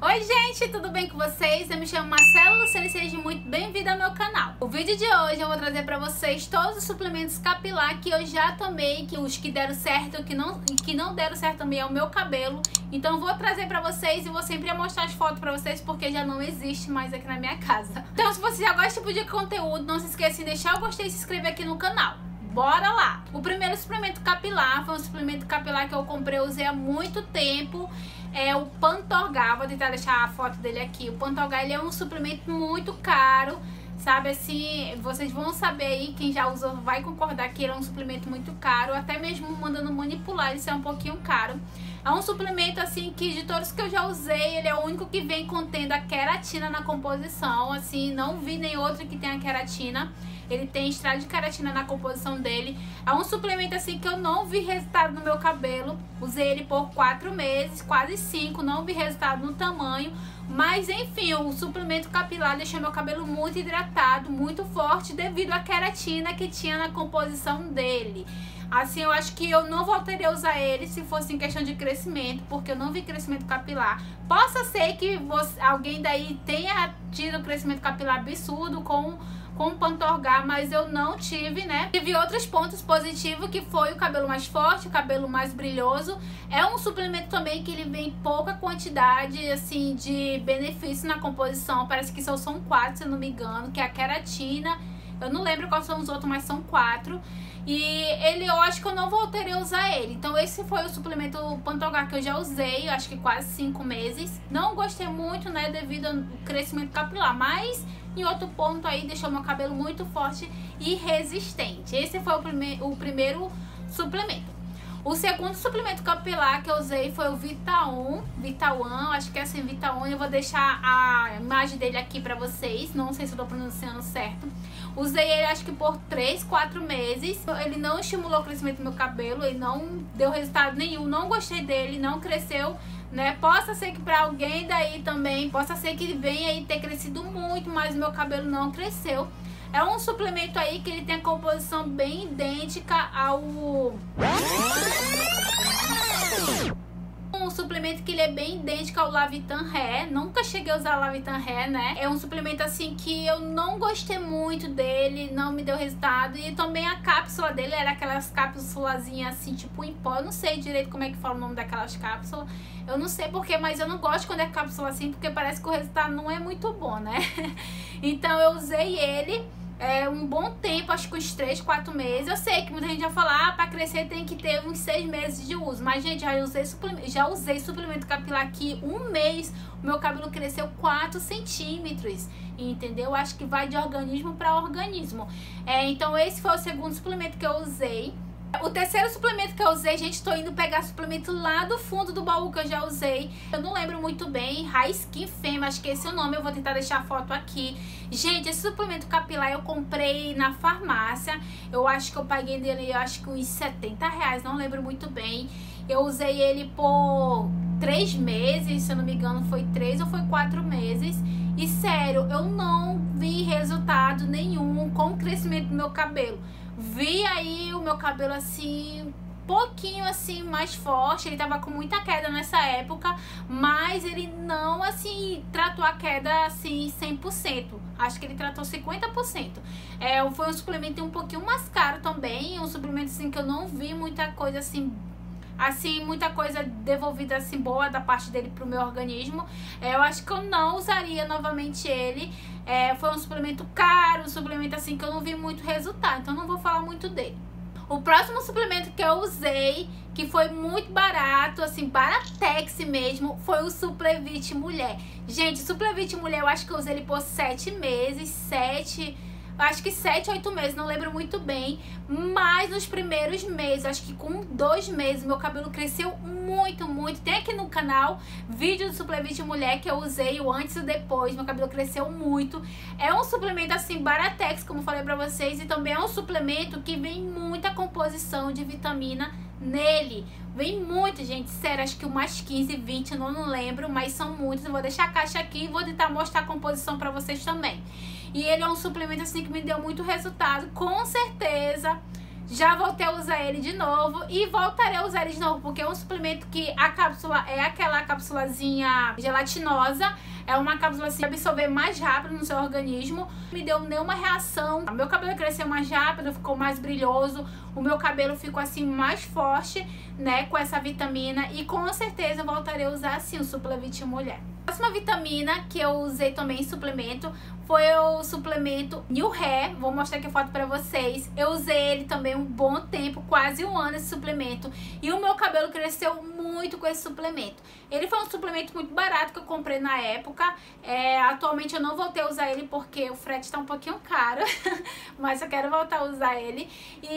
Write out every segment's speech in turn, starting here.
Oi gente, tudo bem com vocês? Eu me chamo Marcelo Lucena e seja muito bem-vindo ao meu canal. O vídeo de hoje eu vou trazer pra vocês todos os suplementos capilar que eu já tomei, que os que deram certo e que não, que não deram certo também ao meu cabelo. Então vou trazer pra vocês e vou sempre mostrar as fotos pra vocês porque já não existe mais aqui na minha casa. Então se você já gosta desse tipo de conteúdo, não se esqueça de deixar o gostei e se inscrever aqui no canal. Bora lá! O primeiro suplemento capilar foi um suplemento capilar que eu comprei, usei há muito tempo. É o Pantorgar, vou tentar deixar a foto dele aqui. O Pantorgar ele é um suplemento muito caro, sabe assim, vocês vão saber aí, quem já usou vai concordar que ele é um suplemento muito caro, até mesmo mandando manipular, isso é um pouquinho caro. É um suplemento assim que de todos que eu já usei, ele é o único que vem contendo a queratina na composição, assim, não vi nem outro que tenha queratina. Ele tem extrato de queratina na composição dele. É um suplemento assim que eu não vi resultado no meu cabelo. Usei ele por quatro meses, quase cinco, não vi resultado no tamanho. Mas enfim, o suplemento capilar deixou meu cabelo muito hidratado, muito forte devido à queratina que tinha na composição dele. Assim, eu acho que eu não voltaria a usar ele se fosse em questão de crescimento, porque eu não vi crescimento capilar. Possa ser que você, alguém daí tenha tido crescimento capilar absurdo com com Pantorgar, mas eu não tive, né? Tive outros pontos positivos, que foi o cabelo mais forte, o cabelo mais brilhoso. É um suplemento também que ele vem em pouca quantidade, assim, de benefício na composição. Parece que só são quatro, se eu não me engano, que é a queratina. Eu não lembro quais são os outros, mas são quatro. E ele, eu acho que eu não voltaria a usar ele. Então esse foi o suplemento Pantogar que eu já usei, acho que quase cinco meses. Não gostei muito, né, devido ao crescimento capilar, mas em outro ponto aí deixou meu cabelo muito forte e resistente. Esse foi o, prime o primeiro suplemento. O segundo suplemento capilar que eu usei foi o Vita 1, Vita One, acho que é assim, Vita 1. Eu vou deixar a imagem dele aqui pra vocês, não sei se eu tô pronunciando certo. Usei ele acho que por 3, 4 meses. Ele não estimulou o crescimento do meu cabelo, ele não deu resultado nenhum, não gostei dele, não cresceu né? Possa ser que para alguém daí também, possa ser que venha aí ter crescido muito, mas meu cabelo não cresceu. É um suplemento aí que ele tem a composição bem idêntica ao suplemento que ele é bem idêntico ao Lavitan Hair. Nunca cheguei a usar Lavitan Hair, né? É um suplemento assim que eu não gostei muito dele, não me deu resultado. E também a cápsula dele era aquelas cápsulas assim, tipo em pó. Eu não sei direito como é que fala o nome daquelas cápsulas. Eu não sei porquê, mas eu não gosto quando é cápsula assim, porque parece que o resultado não é muito bom, né? então eu usei ele é, um bom tempo, acho que uns 3, 4 meses. Eu sei que muita gente vai falar, ah, pra crescer tem que ter uns 6 meses de uso. Mas, gente, já usei já usei suplemento capilar aqui um mês, o meu cabelo cresceu 4 centímetros. Entendeu? Acho que vai de organismo para organismo. É, então, esse foi o segundo suplemento que eu usei. O terceiro suplemento que eu usei, gente, tô indo pegar suplemento lá do fundo do baú que eu já usei. Eu não lembro muito bem, High Skin Femme, acho que esse é o nome, eu vou tentar deixar a foto aqui. Gente, esse suplemento capilar eu comprei na farmácia. Eu acho que eu paguei dele, eu acho que uns 70 reais, não lembro muito bem. Eu usei ele por três meses, se eu não me engano, foi três ou foi quatro meses. E sério, eu não vi resultado nenhum com o crescimento do meu cabelo. Vi aí o meu cabelo assim, pouquinho assim mais forte, ele tava com muita queda nessa época, mas ele não assim tratou a queda assim 100%. Acho que ele tratou 50%. É, foi um suplemento um pouquinho mais caro também, um suplemento assim que eu não vi muita coisa assim assim, muita coisa devolvida assim boa da parte dele pro meu organismo. É, eu acho que eu não usaria novamente ele. É, foi um suplemento caro, um suplemento assim que eu não vi muito resultado, então não vou falar muito dele. O próximo suplemento que eu usei, que foi muito barato, assim, baratex mesmo, foi o Suplevit Mulher. Gente, Suplevit Mulher, eu acho que eu usei ele por sete meses, sete acho que sete, oito meses, não lembro muito bem. Mas nos primeiros meses, acho que com dois meses, meu cabelo cresceu muito, muito. Tem aqui no canal vídeo do Suplevit Mulher que eu usei o antes e o depois. Meu cabelo cresceu muito. É um suplemento assim, Baratex, como falei pra vocês. E também é um suplemento que vem muita composição de vitamina nele. Vem muito, gente. Sério, acho que umas 15, 20, eu não, não lembro, mas são muitos. Eu vou deixar a caixa aqui e vou tentar mostrar a composição pra vocês também. E ele é um suplemento assim que me deu muito resultado. Com certeza, já voltei a usar ele de novo e voltarei a usar ele de novo, porque é um suplemento que a cápsula é aquela cápsulazinha gelatinosa, é uma cápsula assim, absorver mais rápido no seu organismo, me deu nenhuma reação, meu cabelo cresceu mais rápido, ficou mais brilhoso, o meu cabelo ficou assim mais forte, né, com essa vitamina. E com certeza voltarei a usar assim o Suplavit Mulher. A próxima vitamina que eu usei também em suplemento foi o suplemento New Hair. Vou mostrar aqui a foto pra vocês. Eu usei ele também um bom tempo, quase um ano esse suplemento. E o meu cabelo cresceu muito com esse suplemento. Ele foi um suplemento muito barato que eu comprei na época. É, atualmente eu não voltei a usar ele porque o frete tá um pouquinho caro. mas eu quero voltar a usar ele. E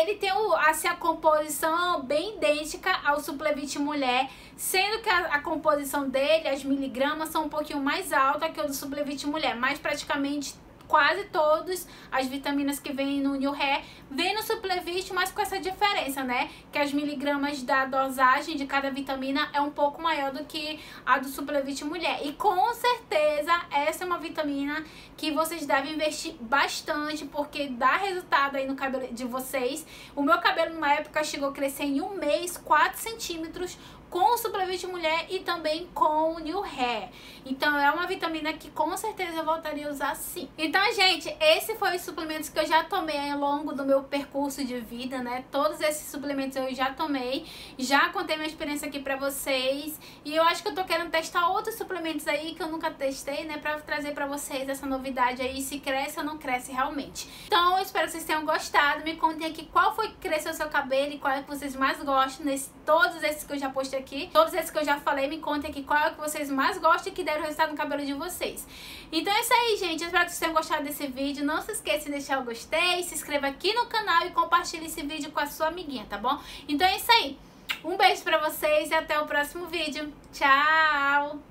ele tem o, assim, a composição bem idêntica ao Suplevit Mulher. Sendo que a, a composição dele, as miligramas, são um pouquinho mais alta que o do Suplevit Mulher. Mas praticamente quase todas as vitaminas que vêm no New Hair vêm no Suplevit, mas com essa diferença, né? Que as miligramas da dosagem de cada vitamina é um pouco maior do que a do Suplevit Mulher. E com certeza essa é uma vitamina que vocês devem investir bastante, porque dá resultado aí no cabelo de vocês. O meu cabelo numa época chegou a crescer em um mês 4 centímetros com o Suplevit Mulher e também com o New Hair. Então é uma vitamina que com certeza eu voltaria a usar sim. Então, gente, esse foi os suplementos que eu já tomei ao longo do meu percurso de vida, né? Todos esses suplementos eu já tomei, já contei minha experiência aqui pra vocês. E eu acho que eu tô querendo testar outros suplementos aí que eu nunca testei, né? Pra trazer pra vocês essa novidade aí, se cresce ou não cresce realmente. Então, eu espero que vocês tenham gostado. Me contem aqui qual foi que cresceu o seu cabelo e qual é que vocês mais gostam nesse, todos esses que eu já postei aqui. Todos esses que eu já falei, me contem aqui qual é o que vocês mais gostam e que deram resultado no cabelo de vocês. Então é isso aí, gente. Eu espero que vocês tenham gostado desse vídeo. Não se esqueça de deixar o gostei, se inscreva aqui no canal e compartilhe esse vídeo com a sua amiguinha, tá bom? Então é isso aí. Um beijo pra vocês e até o próximo vídeo. Tchau!